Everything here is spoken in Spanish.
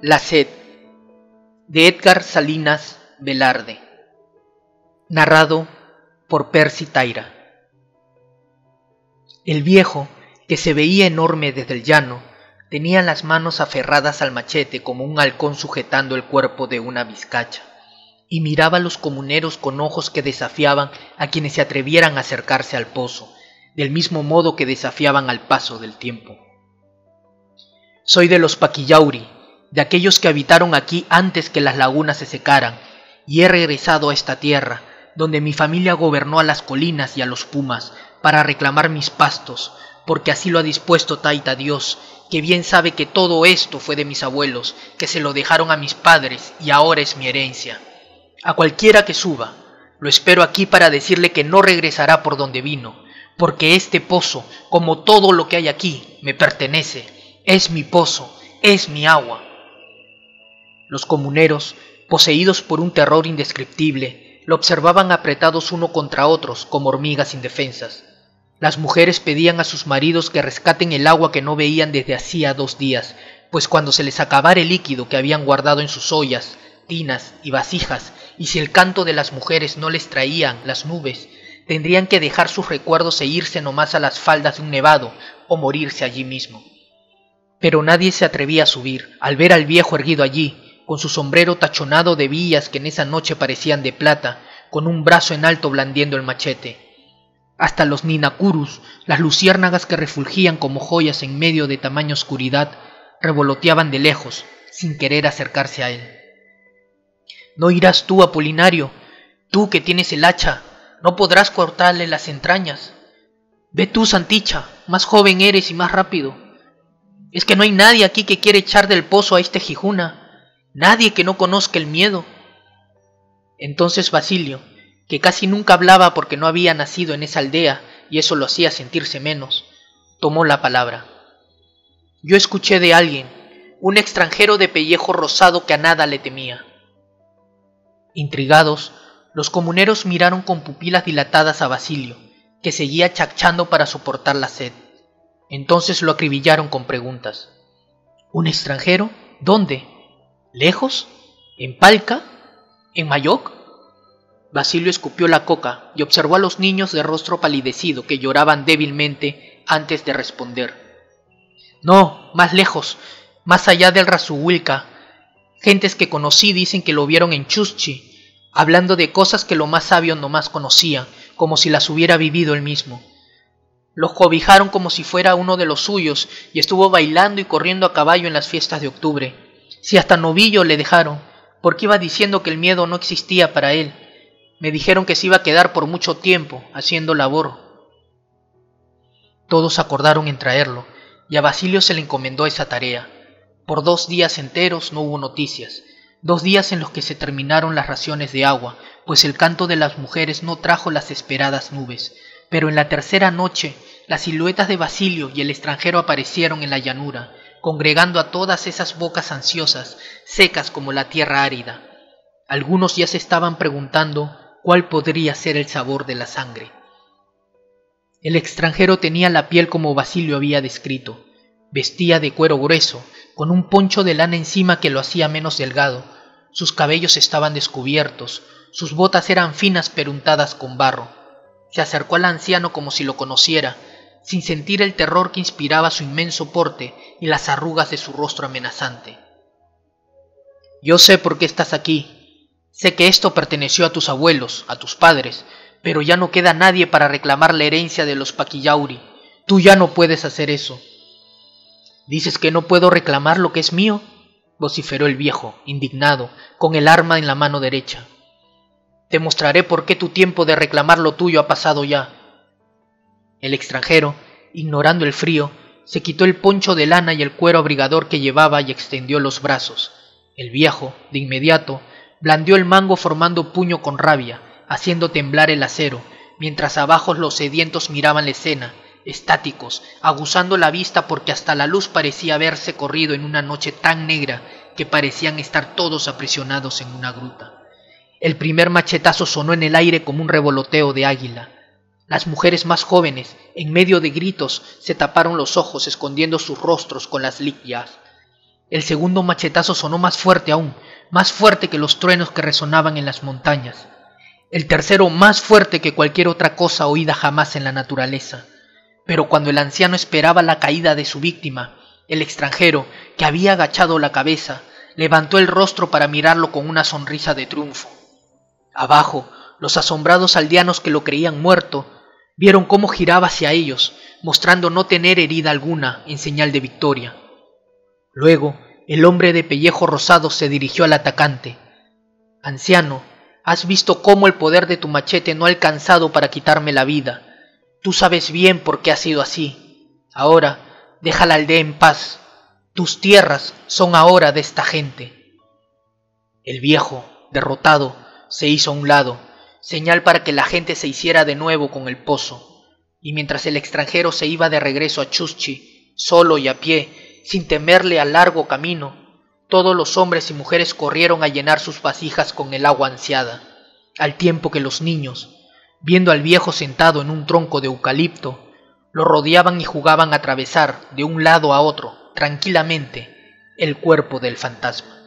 La sed de Edgar Salinas Velarde Narrado por Percy Taira El viejo, que se veía enorme desde el llano, tenía las manos aferradas al machete como un halcón sujetando el cuerpo de una vizcacha, y miraba a los comuneros con ojos que desafiaban a quienes se atrevieran a acercarse al pozo, del mismo modo que desafiaban al paso del tiempo. Soy de los Paquillauri, de aquellos que habitaron aquí antes que las lagunas se secaran, y he regresado a esta tierra, donde mi familia gobernó a las colinas y a los pumas, para reclamar mis pastos, porque así lo ha dispuesto Taita Dios, que bien sabe que todo esto fue de mis abuelos, que se lo dejaron a mis padres y ahora es mi herencia. A cualquiera que suba, lo espero aquí para decirle que no regresará por donde vino, porque este pozo, como todo lo que hay aquí, me pertenece, es mi pozo, es mi agua. Los comuneros, poseídos por un terror indescriptible, lo observaban apretados uno contra otros como hormigas indefensas. Las mujeres pedían a sus maridos que rescaten el agua que no veían desde hacía dos días, pues cuando se les acabara el líquido que habían guardado en sus ollas, tinas y vasijas, y si el canto de las mujeres no les traían las nubes, tendrían que dejar sus recuerdos e irse nomás a las faldas de un nevado o morirse allí mismo. Pero nadie se atrevía a subir al ver al viejo erguido allí, con su sombrero tachonado de villas que en esa noche parecían de plata, con un brazo en alto blandiendo el machete. Hasta los ninacurus, las luciérnagas que refulgían como joyas en medio de tamaña oscuridad, revoloteaban de lejos, sin querer acercarse a él. ¿No irás tú, Apolinario? Tú que tienes el hacha, no podrás cortarle las entrañas. Ve tú, Santicha, más joven eres y más rápido. Es que no hay nadie aquí que quiera echar del pozo a este Jijuna nadie que no conozca el miedo. Entonces Basilio, que casi nunca hablaba porque no había nacido en esa aldea y eso lo hacía sentirse menos, tomó la palabra. Yo escuché de alguien, un extranjero de pellejo rosado que a nada le temía. Intrigados, los comuneros miraron con pupilas dilatadas a Basilio, que seguía chachando para soportar la sed. Entonces lo acribillaron con preguntas. ¿Un extranjero? ¿Dónde? ¿Lejos? ¿En Palca? ¿En Mayoc? Basilio escupió la coca y observó a los niños de rostro palidecido que lloraban débilmente antes de responder. No, más lejos, más allá del Razuhuilca. Gentes que conocí dicen que lo vieron en Chuschi, hablando de cosas que lo más sabio no más conocía, como si las hubiera vivido él mismo. Lo cobijaron como si fuera uno de los suyos y estuvo bailando y corriendo a caballo en las fiestas de octubre si hasta novillo le dejaron, porque iba diciendo que el miedo no existía para él. Me dijeron que se iba a quedar por mucho tiempo haciendo labor. Todos acordaron en traerlo, y a Basilio se le encomendó esa tarea. Por dos días enteros no hubo noticias, dos días en los que se terminaron las raciones de agua, pues el canto de las mujeres no trajo las esperadas nubes, pero en la tercera noche las siluetas de Basilio y el extranjero aparecieron en la llanura, congregando a todas esas bocas ansiosas, secas como la tierra árida. Algunos ya se estaban preguntando cuál podría ser el sabor de la sangre. El extranjero tenía la piel como Basilio había descrito. Vestía de cuero grueso, con un poncho de lana encima que lo hacía menos delgado. Sus cabellos estaban descubiertos, sus botas eran finas pero untadas con barro. Se acercó al anciano como si lo conociera, sin sentir el terror que inspiraba su inmenso porte y las arrugas de su rostro amenazante. Yo sé por qué estás aquí. Sé que esto perteneció a tus abuelos, a tus padres, pero ya no queda nadie para reclamar la herencia de los Paquillauri. Tú ya no puedes hacer eso. ¿Dices que no puedo reclamar lo que es mío? vociferó el viejo, indignado, con el arma en la mano derecha. Te mostraré por qué tu tiempo de reclamar lo tuyo ha pasado ya. El extranjero, ignorando el frío, se quitó el poncho de lana y el cuero abrigador que llevaba y extendió los brazos. El viejo, de inmediato, blandió el mango formando puño con rabia, haciendo temblar el acero, mientras abajo los sedientos miraban la escena, estáticos, aguzando la vista porque hasta la luz parecía haberse corrido en una noche tan negra que parecían estar todos aprisionados en una gruta. El primer machetazo sonó en el aire como un revoloteo de águila. Las mujeres más jóvenes, en medio de gritos, se taparon los ojos escondiendo sus rostros con las liquias. El segundo machetazo sonó más fuerte aún, más fuerte que los truenos que resonaban en las montañas. El tercero más fuerte que cualquier otra cosa oída jamás en la naturaleza. Pero cuando el anciano esperaba la caída de su víctima, el extranjero, que había agachado la cabeza, levantó el rostro para mirarlo con una sonrisa de triunfo. Abajo, los asombrados aldeanos que lo creían muerto, vieron cómo giraba hacia ellos, mostrando no tener herida alguna en señal de victoria. Luego, el hombre de pellejo rosado se dirigió al atacante. Anciano, has visto cómo el poder de tu machete no ha alcanzado para quitarme la vida. Tú sabes bien por qué ha sido así. Ahora, deja la aldea en paz. Tus tierras son ahora de esta gente. El viejo, derrotado, se hizo a un lado, señal para que la gente se hiciera de nuevo con el pozo. Y mientras el extranjero se iba de regreso a Chuschi, solo y a pie, sin temerle al largo camino, todos los hombres y mujeres corrieron a llenar sus vasijas con el agua ansiada, al tiempo que los niños, viendo al viejo sentado en un tronco de eucalipto, lo rodeaban y jugaban a atravesar de un lado a otro, tranquilamente, el cuerpo del fantasma.